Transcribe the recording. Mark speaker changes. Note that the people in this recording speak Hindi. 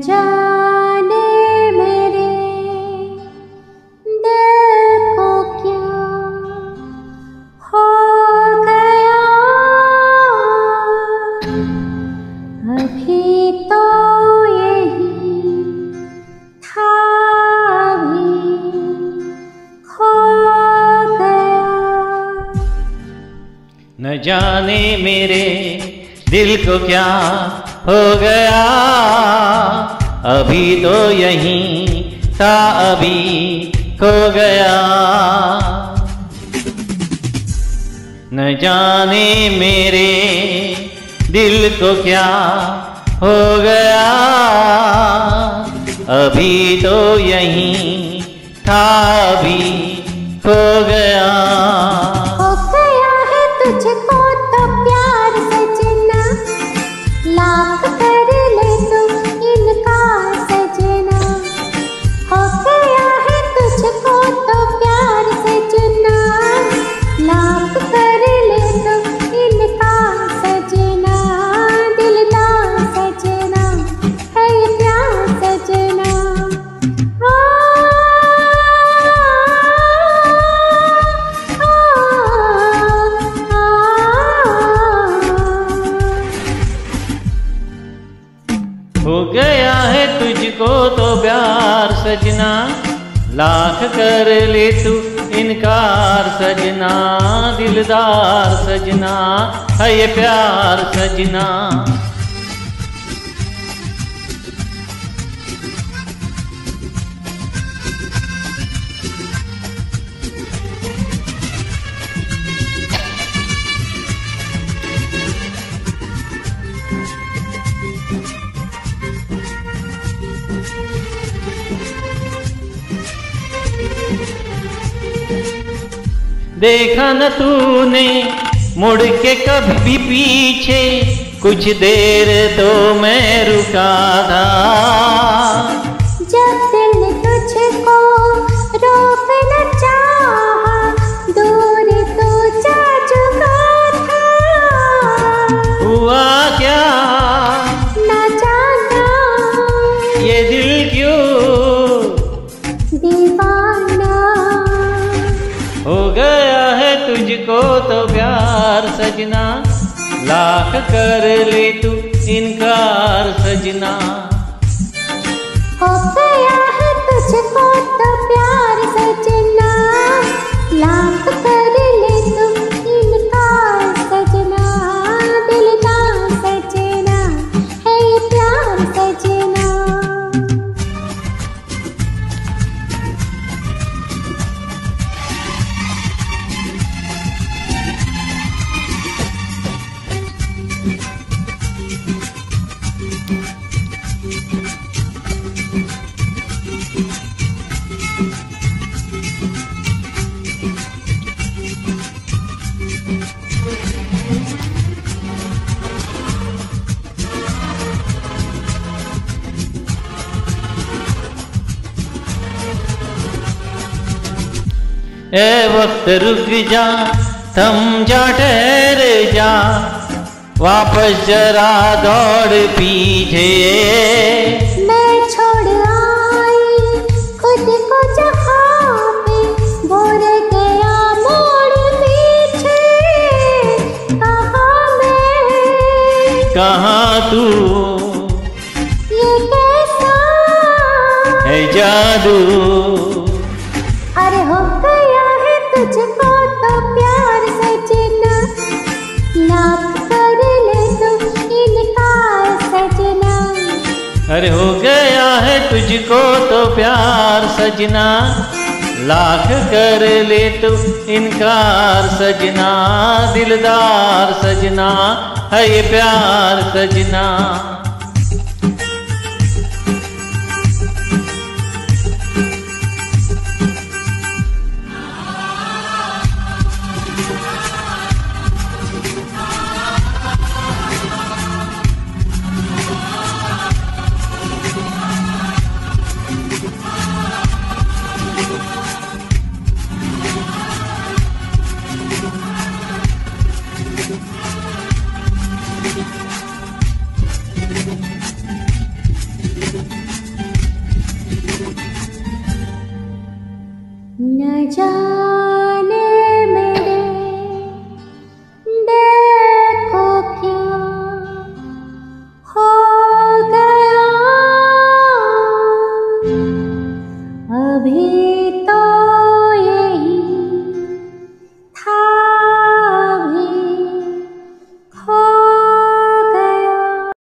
Speaker 1: जाने मेरे दिल को क्या हो गया। अभी तो यही था गया। न जाने मेरे दिल को क्या अभी तो यही था, अभी खो गया।
Speaker 2: न जाने मेरे दिल को क्या हो गया। अभी तो यहीं था, अभी खो गया। हो गया
Speaker 1: है तुझको गया है तुझको तो प्यार सजना। लाख कर ले तू इनकार सजना। दिलदार सजना है ये प्यार सजना। देखा न तूने मुड़ के कभी भी पीछे कुछ देर तो मैं रुका था।
Speaker 2: तो
Speaker 1: प्यार सजना लाख कर ले तू इनकार सजना। ए वक्त रुक जा थम जा ठहर जा वापस जरा दौड़ पीछे
Speaker 2: मैं छोड़ आई खुद को जहाँ पे गया मोड़ पीछे कहाँ मैं?
Speaker 1: कहाँ तू?
Speaker 2: ये कैसा?
Speaker 1: है जादू।
Speaker 2: अरे हो गया है तुझको तो प्यार सजना। लाख कर ले तू इनकार सजना,
Speaker 1: दिलदार सजना, है ये प्यार सजना।